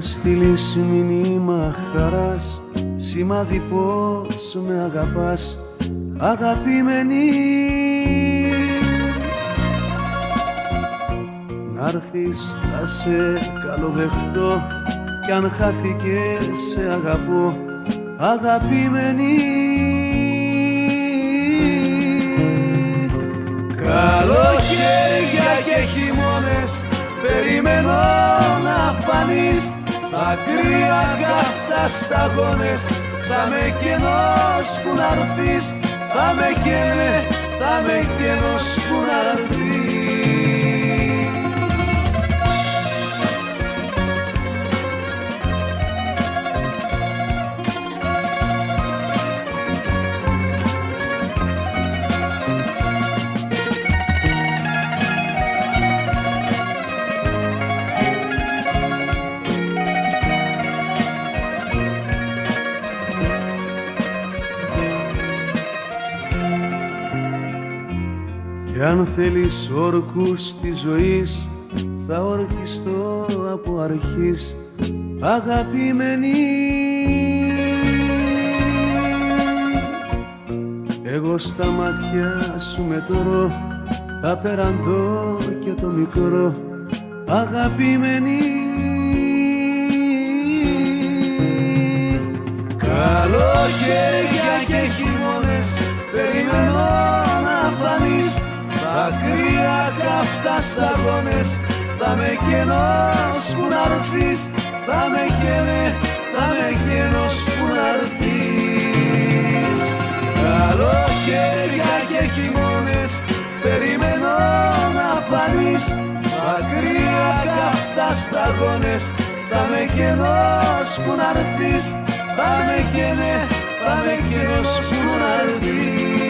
στείλεις μηνύμα χαράς Σημάδι πως με αγαπάς αγαπημένη. Να'ρθεις θα σε καλοδεχτώ κι αν χάθηκες σε αγαπώ αγαπημένη. Καλοκαίρια και χειμώνες περιμένω. να φανείς Ακραία καυτά σταγόνες θα με κενός που να Θα με καίνε, αν θέλεις όρκους της ζωής θα ορκιστώ από αρχής αγαπημένη. Εγώ στα μάτια σου μετρώ απεραντώ και το μικρό αγαπημένη. Καλοκαίρια και χειμώνες περιμένω να φανείς Ακραία καυτά σταγόνες θα με κενός που να θα με καίνε, θα με κενός που να Καλοκαίρια και χειμώνες περιμένω να φανείς. Ακραία καυτά σταγόνες θα με κενός που να θα με καίνε, θα με κενός που να La la